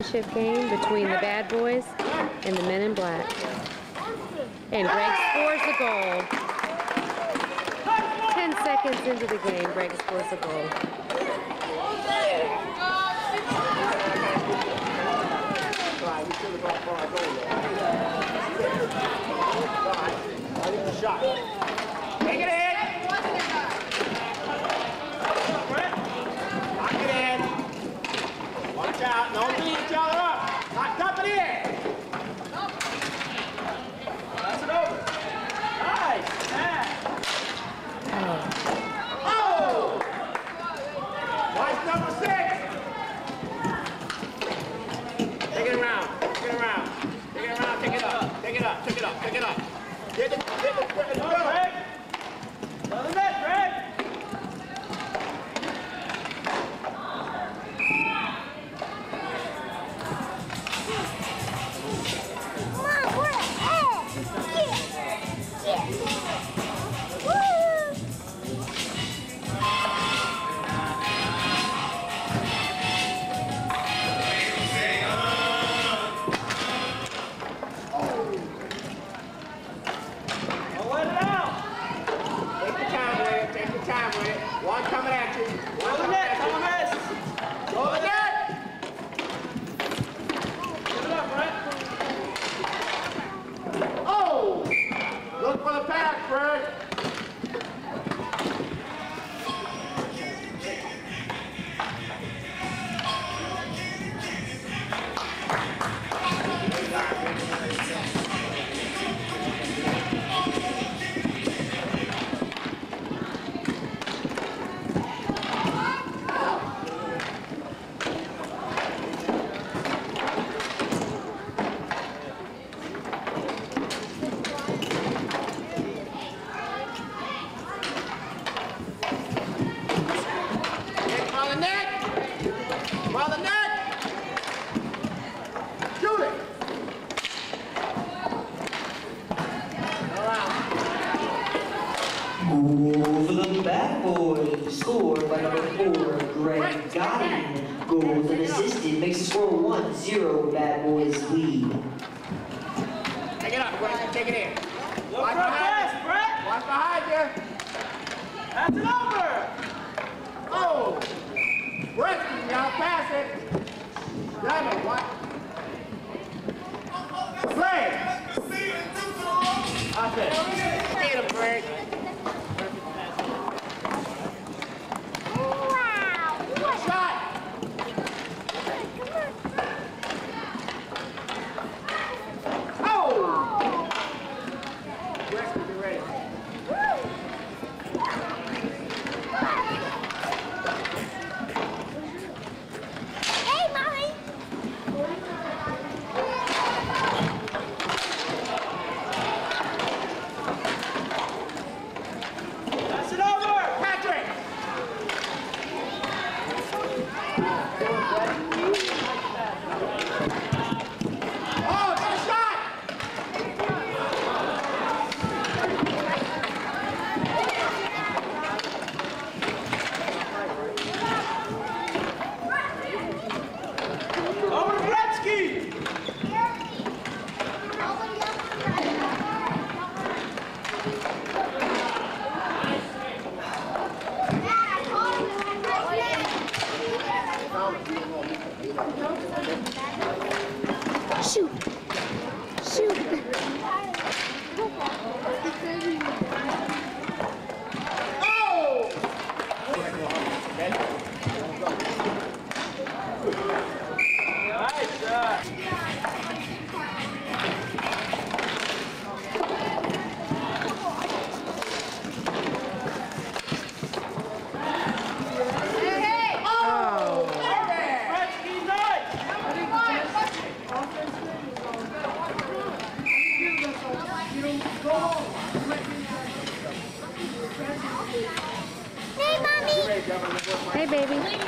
championship game between the bad boys and the men in black. And Greg scores the goal. Ten seconds into the game, Greg scores the goal. Take it in! Take it around. Take it around. Take it up. Take it up. Take it up. Take it up. Get it. Get it. Get it. pass it. Damn it, what? baby.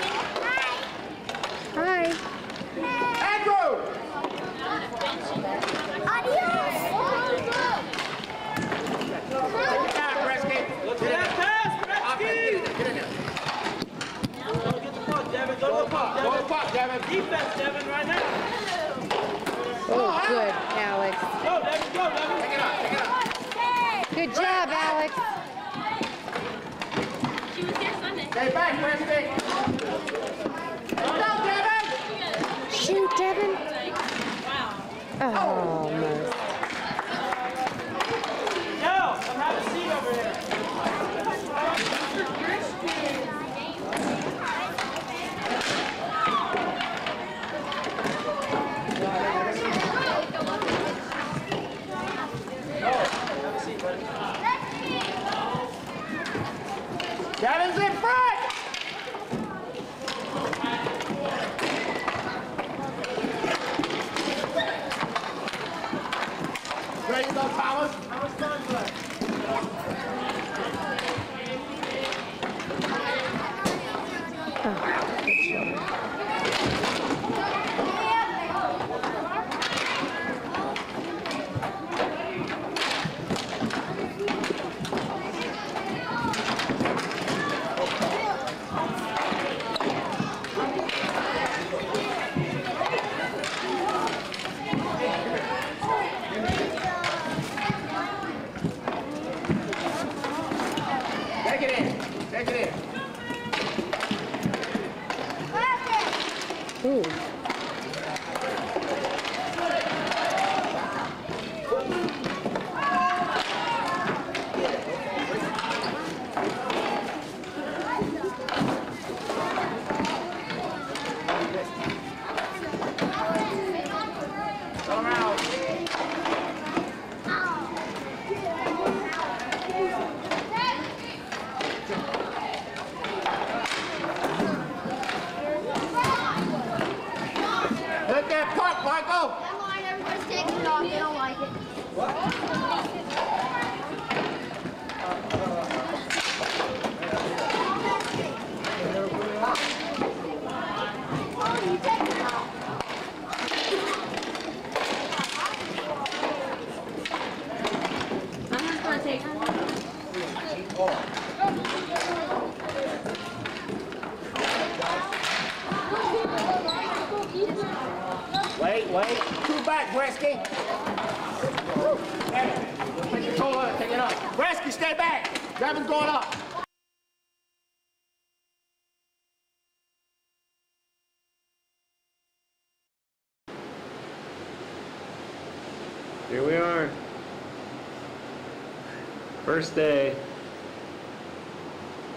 first day,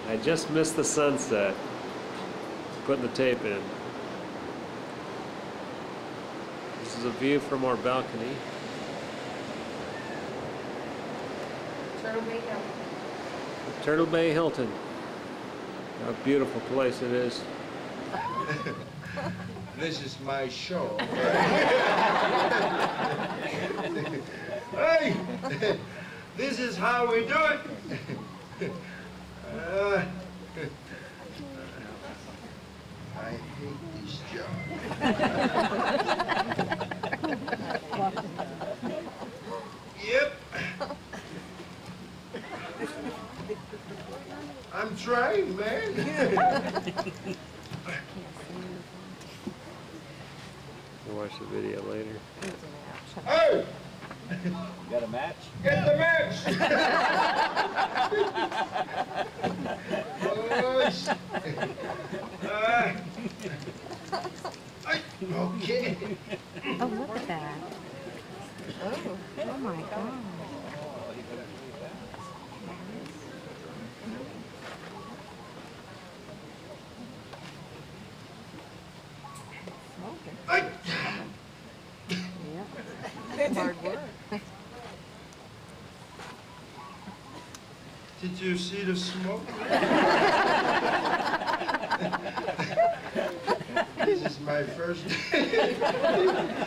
I just missed the sunset putting the tape in. This is a view from our balcony. Turtle Bay Hilton. Turtle Bay Hilton. How beautiful place it is. this is my show. hey! This is how we do it. uh, I hate this job. yep. I'm trying, man. you see the smoke? this is my first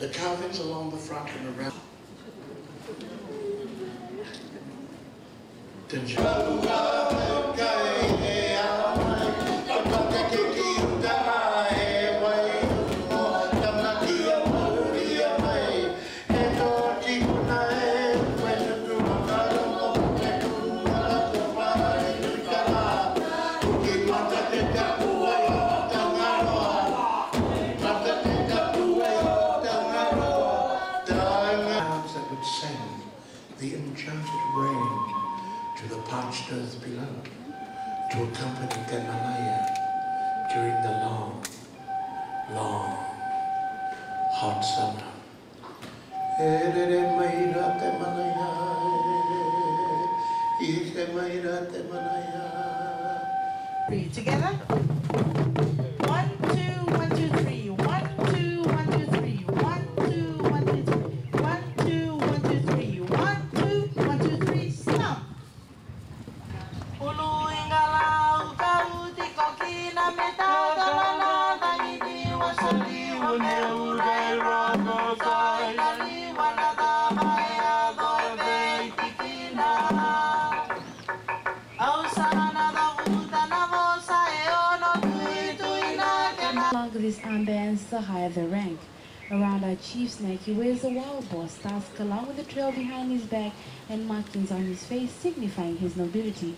The carvings along the front and around. This armbands, the higher the rank. Around our chief's neck, he wears a wild boar's tusk along with a trail behind his back and markings on his face signifying his nobility.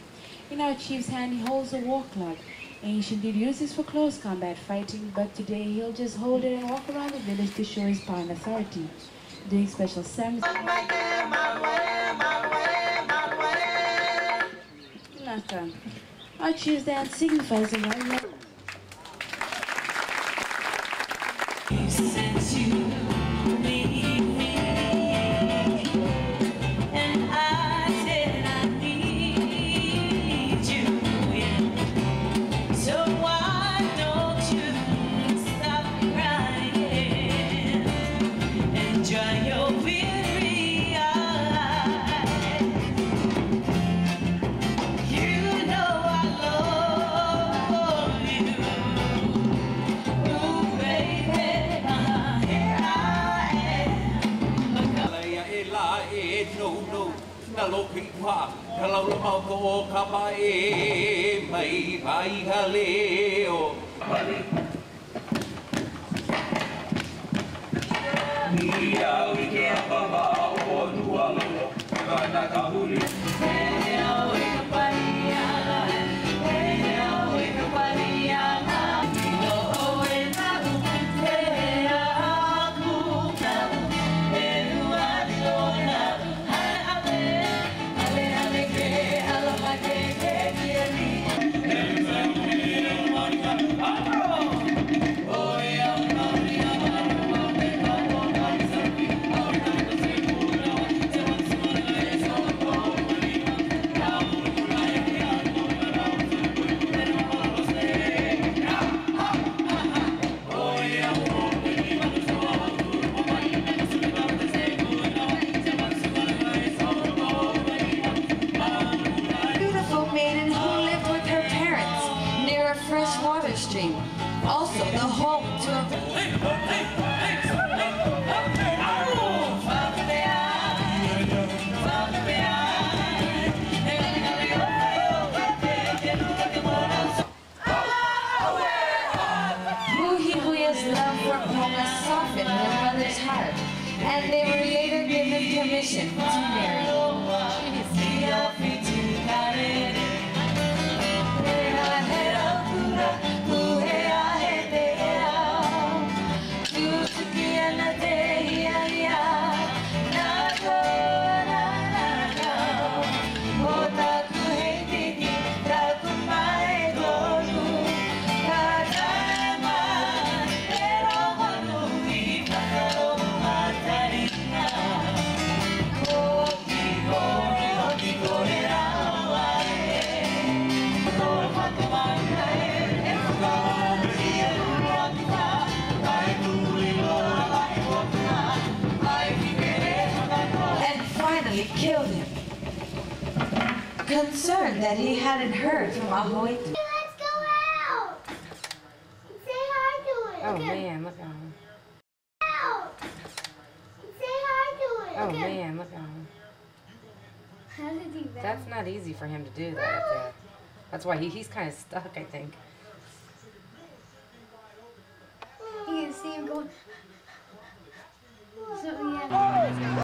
In our chief's hand, he holds a war club. Ancient did use this for close combat fighting, but today he'll just hold it and walk around the village to show his power and authority. Doing special ceremonies. Nathan. Our dance signifies a right Kalaya For Ponga softened her mother's heart, and they were later given permission to marry. Concerned that he hadn't heard from Ahoy. Let's go out. Say hi to it. Oh Look man, look at him. Out. Say hi to it. Oh Look man, look at him. How did he run? That's not easy for him to do that. that. That's why he, he's kind of stuck, I think. You can see him going. So yeah. Oh,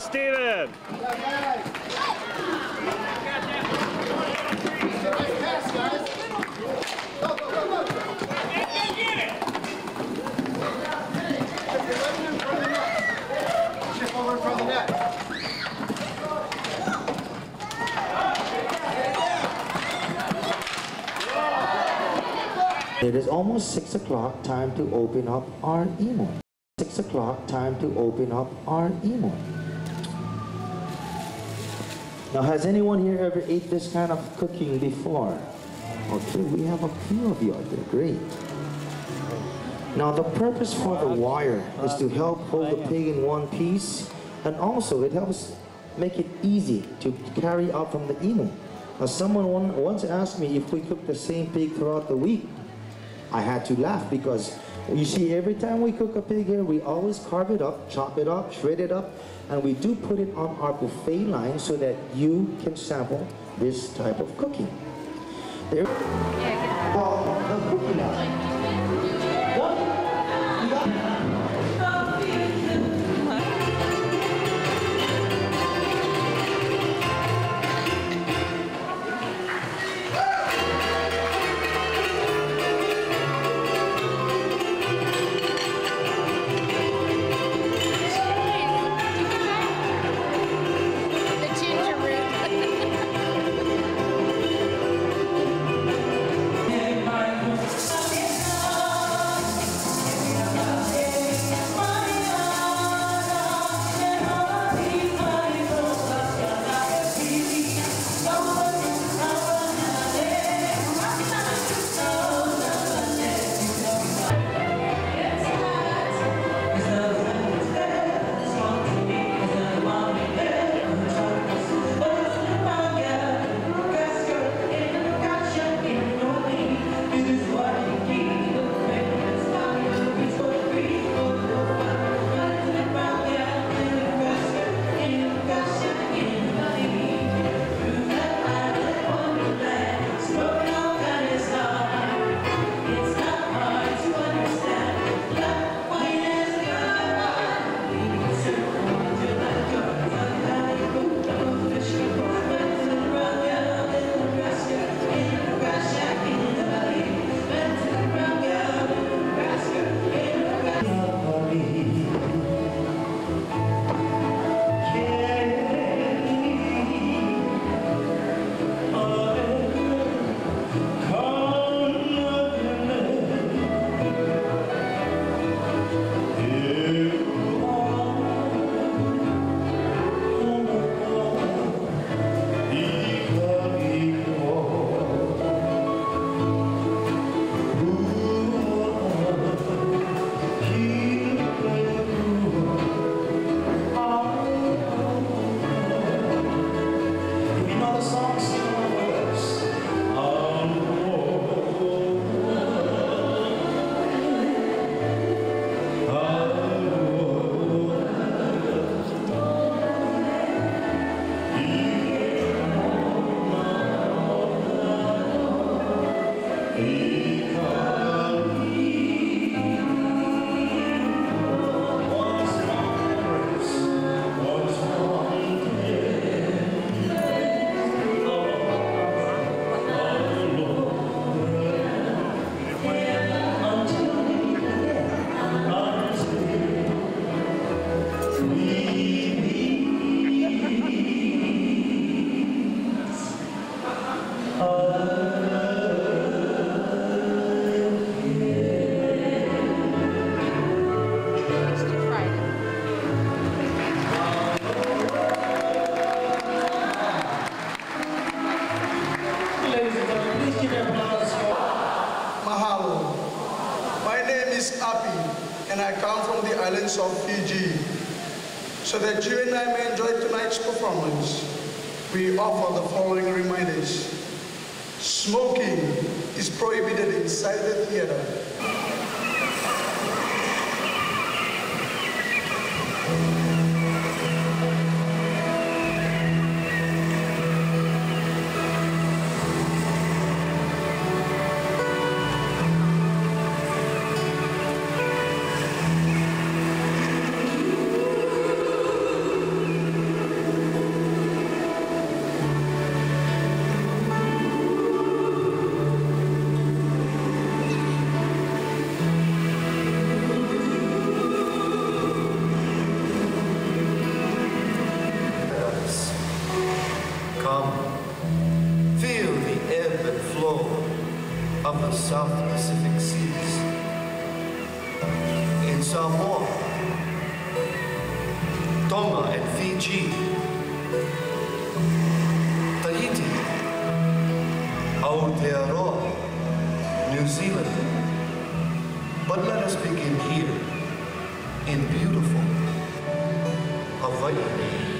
Steven! It is almost 6 o'clock, time to open up our imu. 6 o'clock, time to open up our imu. Now, has anyone here ever ate this kind of cooking before? Okay, we have a few of you out there, great. Now, the purpose for the wire is to help hold the pig in one piece, and also it helps make it easy to carry out from the imu. Now, someone once asked me if we cook the same pig throughout the week. I had to laugh because you see, every time we cook a pig here, we always carve it up, chop it up, shred it up, and we do put it on our buffet line so that you can sample this type of cooking. There, well, oh, the cooking line. Amen. You and I may enjoy tonight's performance, we offer the following reminders. Smoking is prohibited inside the theater. Tonga and Fiji, Tahiti, Aotearoa, New Zealand. But let us begin here in beautiful Hawaii.